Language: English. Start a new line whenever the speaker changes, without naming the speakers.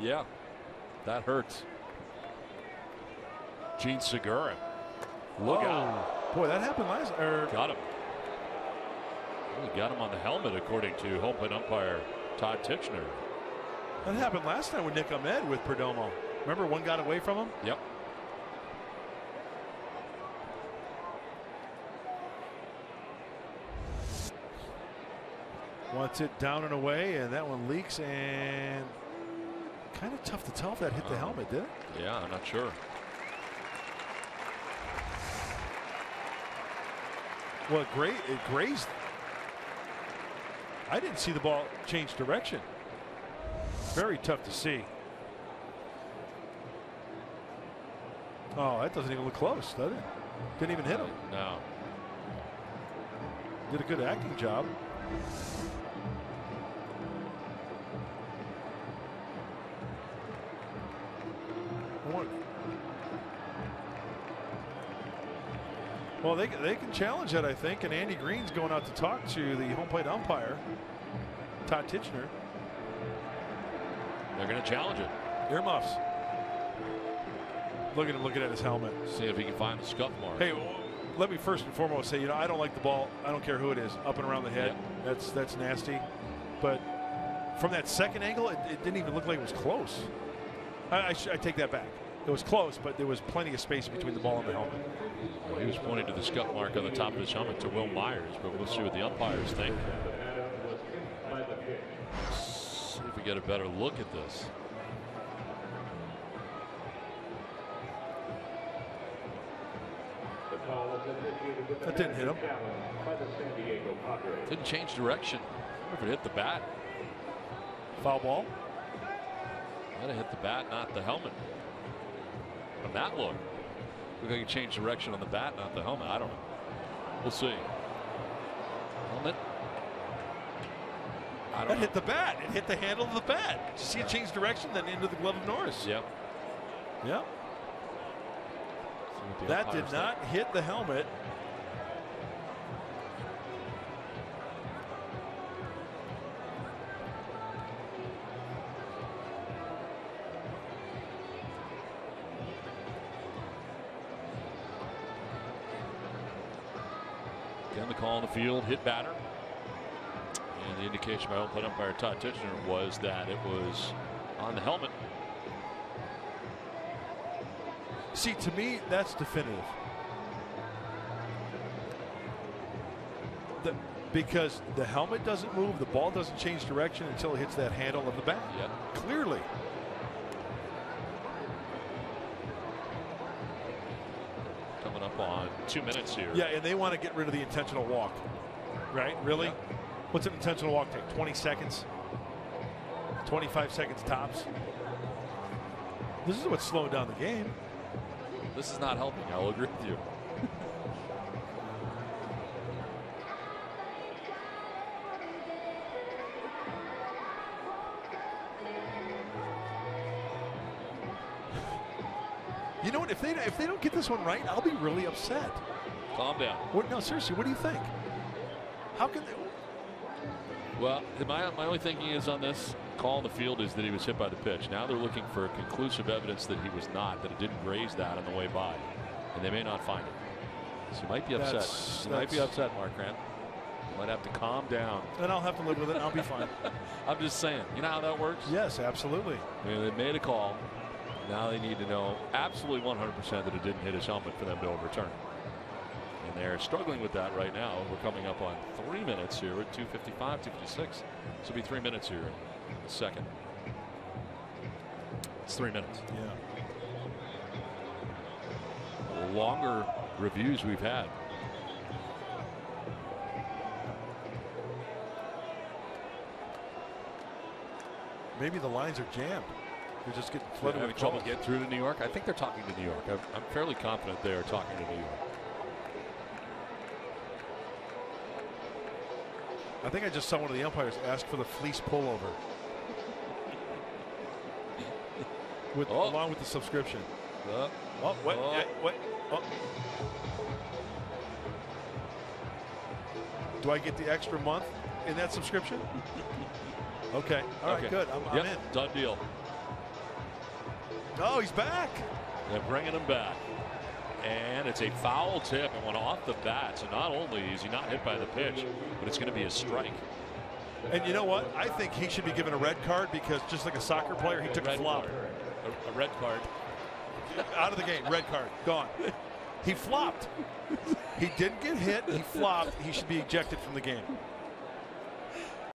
Yeah, that hurts. Jean Segura. Look
oh,
out.
Boy, that happened last. Er,
got him. Really got him on the helmet, according to home plate umpire Todd Tichenor.
That happened last time with Nick Ahmed with Perdomo. Remember, one got away from him?
Yep.
Wants it down and away, and that one leaks, and kind of tough to tell if that hit the
Uh,
helmet, did it?
Yeah, I'm not sure.
Well, it, gra it grazed. I didn't see the ball change direction. Very tough to see. Oh, that doesn't even look close, does it? Didn't even hit him.
No.
Did a good acting job. Well, they, they can challenge that, I think, and Andy Green's going out to talk to the home plate umpire, Todd Tichenor.
They're going to challenge it.
Earmuffs. Look at him looking at his helmet.
See if he can find the scuff mark.
Hey, let me first and foremost say, you know, I don't like the ball. I don't care who it is, up and around the head. That's that's nasty. But from that second angle, it, it didn't even look like it was close. I, I, sh- I take that back. It was close, but there was plenty of space between the ball and the helmet.
Well, he was pointing to the scuff mark on the top of his helmet to Wil Myers, but we'll see what the umpires think. See if we get a better look at this.
That didn't hit him.
Didn't change direction. I wonder if it hit the bat.
Foul ball.
Might have hit the bat, not the helmet. That look. Looked like it changed direction on the bat, not the helmet. I don't know. We'll see. Helmet. I don't
That
know.
hit the bat. It hit the handle of the bat. Did you see it change direction, then into the glove of Norris?
Yep.
Yep.
See what the
That did not hit the helmet.
Again, the call on the field, hit batter. And the indication by home plate umpire Todd Tichenor was that it was on the helmet.
See, to me, that's definitive. The, because the helmet doesn't move, the ball doesn't change direction until it hits that handle of the bat.
Yep.
Clearly.
Up on two minutes here.
Yeah, and they want to get rid of the intentional walk. Right? Really? What's an intentional walk take? 20 seconds? 25 seconds tops? This is what's slowing down the game.
This is not helping. I'll agree with you.
You know what? If they if they don't get this one right, I'll be really upset.
Calm down.
What, no, seriously, what do you think? How can they?
Well, my, my only thinking is on this call on the field is that he was hit by the pitch. Now they're looking for conclusive evidence that he was not, that it didn't graze that on the way by. And they may not find it. So you might be upset.
That's-
you might be upset, Mark Grant. You might have to calm down.
Then I'll have to live with it. and I'll be fine.
I'm just saying. You know how that works?
yes, absolutely.
I mean, they made a call. Now they need to know absolutely 100% that it didn't hit his helmet for them to overturn. And they're struggling with that right now. We're coming up on three minutes here at 255, 256. This will be three minutes here in a second. It's three minutes.
Yeah.
Longer reviews we've had.
Maybe the lines are jammed. They're just getting flooded
having trouble getting through to New York. I think they're talking to New York. I'm, I'm fairly confident they are talking to New York.
I think I just saw one of the umpires ask for the fleece pullover. With,
Oh.
Along with the subscription.
Uh,
Oh, what?
Oh.
what? Oh. Do I get the extra month in that subscription? Okay. All right,
okay.
good. I'm, I'm in.
Done deal.
Oh, he's back.
They're bringing him back. And it's a foul tip and went off the bat. So not only is he not hit by the pitch, but it's going to be a strike.
And you know what? I think he should be given a red card because just like a soccer player, he took a flop.
A, a red card.
Out of the game, red card, gone. He flopped. He didn't get hit. He flopped. He should be ejected from the game.